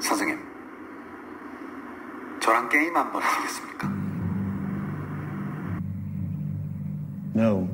선생님, 저랑 게임 한번 하겠습니까? No.